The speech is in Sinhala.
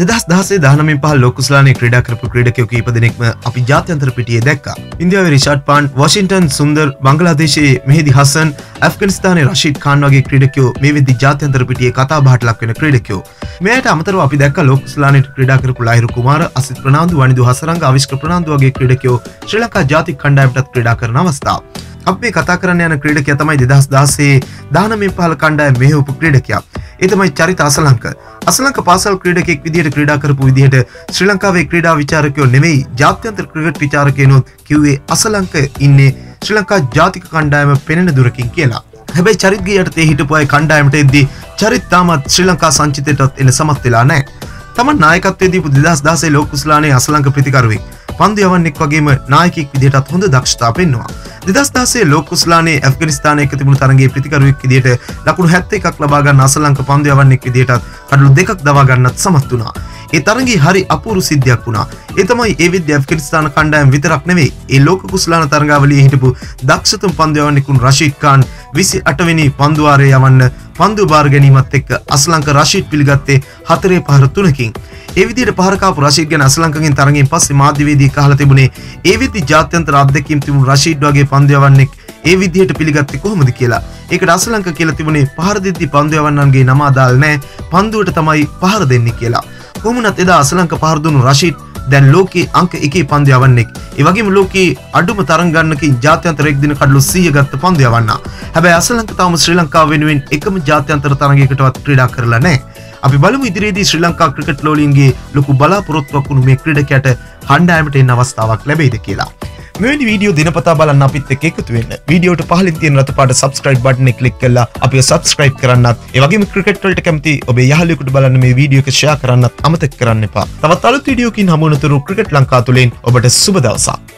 දෙදස් දහසේ දානමින් පහ ලොකුස්ලානේ ක්‍රඩා කරපු ක්‍රඩකයෝ කීප දෙනෙක්ම අපි ජාත්‍යන්තර පිටියේ දැක්කා. ඉන්දියාව රිෂාඩ් පාන් වශින්ටන් සුන්දර් බංගලාදේශයේ මෙහිදි හසන් ඇෆ්ගනිස්ථානය රශීට් කාන් වගේ ක්‍රඩකයෝ මේ වෙදදි ජාත්‍යන්තර පිටියේ කතා බහට ලක්වෙන ක්‍රඩකයෝ. මේට අමතර අපි දැක් ලොක්ස්ලානට ක්‍රඩා කරපු ලහිරු කුමාර අසිත් ප්‍රනාාන්දු වනිදු හසරංග අවිශ්ක ප්‍රනාාන්දු වගේ ක්‍රඩකයෝ ශ්‍රී ලංකා ජාති කණ්ඩායටත් ක්‍රඩා කරන අවස්ථාව. අපේ කතා කරන්න යන ක්‍රඩකය තමයි දෙදස් දාසේ දානමින් පහල කණ්ඩාය මෙහපු ක්‍රඩකයා. එතමයි චරිත අසලංක. අසලංක පාසල් ක්‍රඩකෙක් විදිහට ක්‍රඩා කරපු විදිහට ශ්‍රී ලංකාවේ ක්‍රඩා විචාරකයෝ නෙවෙයි ජාත්‍යන්තර ක්‍රිකට් විචාරකයනොත් කිව්වේ අසලංක ඉන්නේ ශ්‍රී ලංකා ජාතික කණ්ඩායම පෙනෙන දුරකින් කියලා. හැබැයි චරිත්ගේ යටතේ හිටපුයි කණ්ඩායමට එද්දී චරිත්තාමත් ශ්‍රී ලංකා සංචිතයටත් එන සමත් වෙලා නෑ තම නායකත්වයේ දීපු දෙදස් දාසේ ලෝකුස්ලානේ අසලංක ප්‍රතිකරුවෙක් පන්දු යවන්නෙක් වගේම නායකෙක් විදිහටත් හොඳ දක්ෂතා පෙන්නවා දෙදස්දාසේ ලෝකුස්ලානේ ඇෆගනිස්ථානයක තිබුණු තරගේ ප්‍රතිකරුවෙක් විදිහට ලකුණු 71ක් ලබා ගන්න අසලංක පන්දු යවන්නෙක් විදිහටත් කඩලු දෙකක් දවා ගන්නත් සමත් වුණා. ඒ තරගේ හරි අපූරු සිද්ධියක් වුණා. ඒ තමයි ඒ විද්‍ය ඇෆ්ගනිස්තාන කණ්ඩායම් විතරක් නෙවෙයි. ඒ ලෝක කුස්ලාන තරගාවලියේ හිටපු දක්ෂතුම් පන්දු යවන්නෙකුන් රෂීඩ් ખાන් 28 වෙනි පන්දු වාරයේ යවන්න පන්දු බාර ගැනීමත් එක්ක අස්ලංක රෂීඩ් පිළිගත්තේ හතරේ පහර තුනකින්. ඒ විදිහට පහරකාපු රෂීඩ් ගැන අස්ලංකගෙන් තරගෙන් පස්සේ මාධ්‍යවේදී කහලා තිබුණේ ඒ විදි ජාත්‍යන්තර අත්දැකීම් තිබුණු රෂීඩ් වගේ පන්දු යවන්නෙක් ඒ විදිහට පිළිගත්තේ කොහොමද කියලා. ඒකට අසලංක කියලා තිබුණේ පහර දෙද්දි පන්දු යවන්නන්ගේ නම අදාළ නැහැ. පන්දුවට තමයි පහර දෙන්නේ කියලා. කොමුණත් එදා අසලංක පහර දුන්නු රෂීඩ් දැන් ලෝකේ අංක එකේ පන්දු යවන්නෙක්. ඒ වගේම ලෝකේ අඩුම තරම් ගන්නකින් ජාත්‍යන්තර එක් දින කඩලු 100 ගත්ත පන්දු යවන්න. හැබැයි අසලංක තාම ශ්‍රී ලංකාව වෙනුවෙන් එකම ජාත්‍යන්තර තරගයකටවත් ක්‍රීඩා කරලා නැහැ. අපි බලමු ඉදිරියේදී ශ්‍රී ලංකා ක්‍රිකට් ලෝලින්ගේ ලොකු බලාපොරොත්තුවක් වුණු මේ ක්‍රීඩකයට හණ්ඩායමට එන්න අවස්ථාවක් ලැබෙයිද කියලා. මෙවැනි වීඩියෝ දිනපතා බලන්න අපිත් එක්ක එකතු වෙන්න. වීඩියෝට පහලින් තියෙන රතු පාට subscribe button එක ක්ලික් කරලා අපිව subscribe කරන්නත්, ඒ වගේම ක්‍රිකට් වලට කැමති ඔබේ යහළුවෙකුට බලන්න මේ වීඩියෝ එක share කරන්නත් අමතක කරන්න එපා. තවත් අලුත් වීඩියෝකින් හමු වෙනතුරු ක්‍රිකට් ලංකා තුලින් ඔබට සුබ දවසක්.